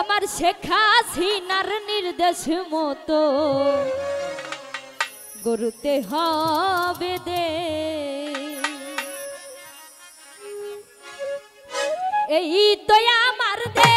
আমার শেখা সিনার নির্দেশ মতো। গরুতে হবে দে। এই তো আমার দে।